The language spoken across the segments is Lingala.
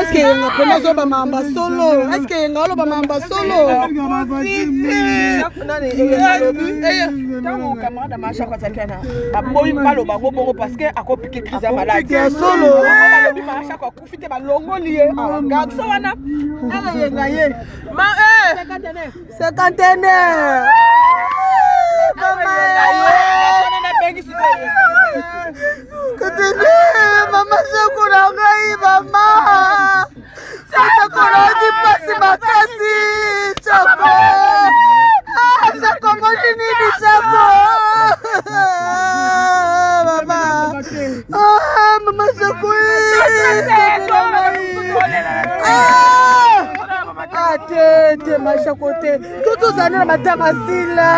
eske yenga koma zoba mamba solo eske yenga oloba mamba solo ntango camarade masha azalaki wana baboyi baloba ngo bongo parceke akopike crise ya maladi ya solo balobi masha akufi te balongoli ye garso wana anayenga ye Cinquantenaire. Mama. Katende, mama soko na ngai mama. Soko na ngai pasi makasi. Soko. Ah, soko moni nini soko? Mama. Ah, mama soko. Ah. Ah, te, te, maisha kote. Tutu zane na matama sila.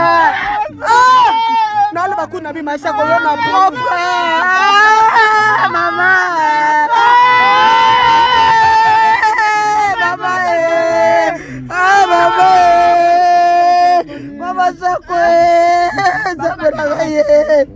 Ah! Nalo bakuni na bi maisha ko yoma propre. Ah, mama. Mama eh. Ah, mama eh. Mama sako eh. Zabela ye.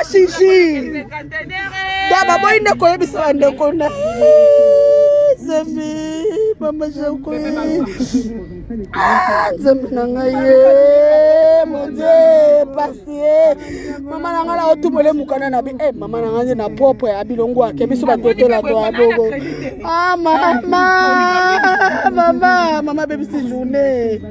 ashiji da baboyi nde koyebisa bandeko na zambi mama jakoi ah, nzambe na ngai ye mondie pasi ye mama na ngai naotumole mokana na bi e mama na ngai nde na propre ya bilongo ake biso batotola to ya bogo ah, mama mama mama bebisi journée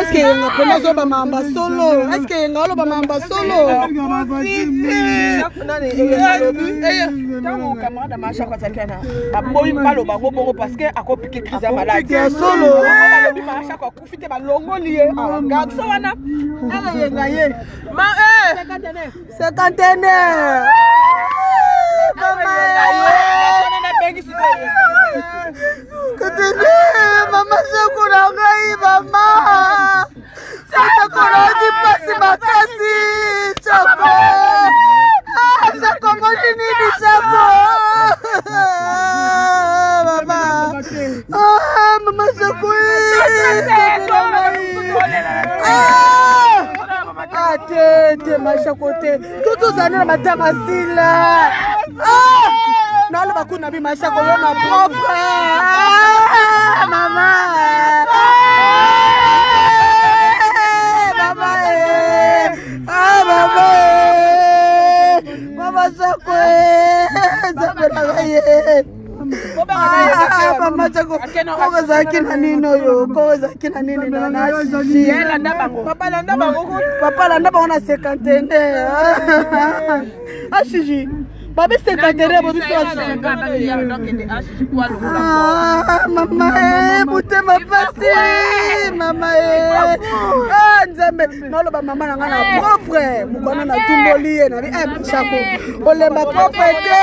eske yenga mpona azoba mamba solo eske yenga oloba mamba solo ntango camarade macha akwazalaki wana baboyi balo bango bongo parceke akopike crise ya maladi ya solo balobi macha ko akufi te balongoli ye awa garso wana ela yenga ye Cinquantenaire. Mama. Katende, mama soko na ngai mama. Soko na ngai pasi makasi. Soko. Ah, soko moni nini soko? Mama. Ah, mama soko. Ah. Ah, te, te, maisha kote. Tutu zane na madama sila. Ah! Nalo baku na bi maisha ko yo na propre. Ah, mama. Mama eh. Ah, mama eh. Mama zako eh. Zako na ye. kozalaki na nini oyo ko ezalaki na nini nalanda bango na sekantene ashiji babi sekantene mama motema pasi mama nzambe naloba mama na ngai na propre mokwana na tumboli ye nani mashako olemba propre te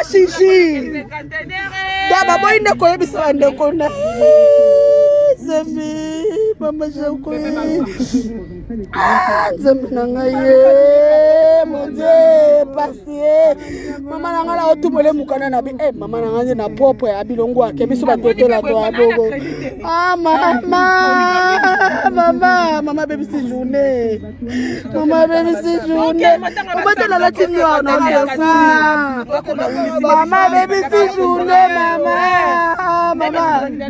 ashiji da baboyi nde koyebisa bandeko na zambi mama jakoi ah, nzambe na ngai ye mondie pasi ye mama na ngai naotumole mokana na bi e mama na ngai nde na propre ya bilongo ake biso batotola to ya bogo a ah, mama mama mama bebisi journée mama abebisi journée obatela lati noir na ndefuna mama abebisi journée mama mama